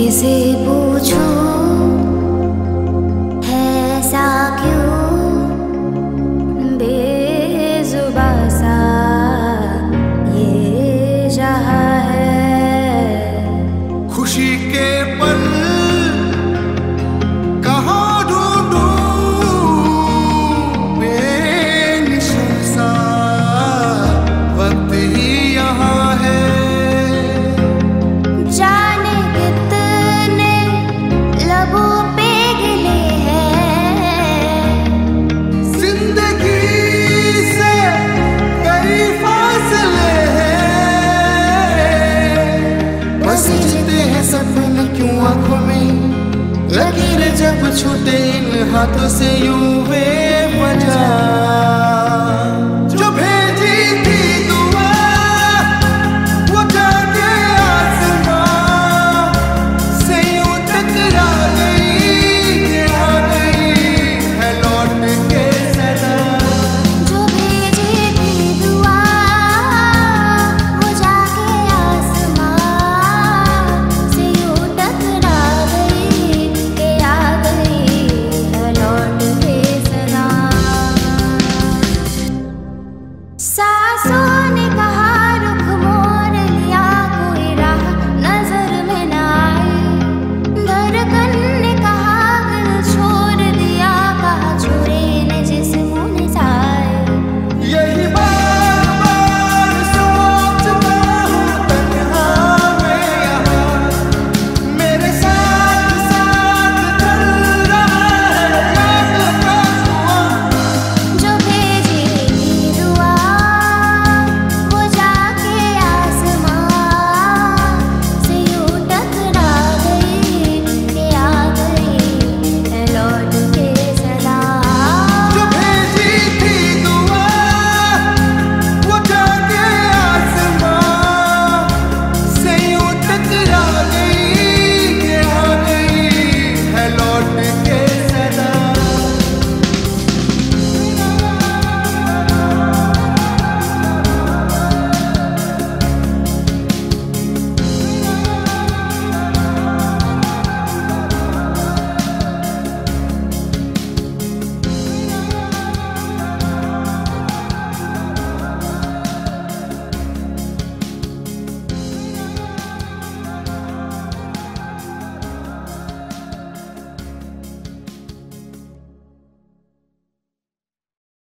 किसे पूछो? छूटे इन हाथों से यूँ वे बजा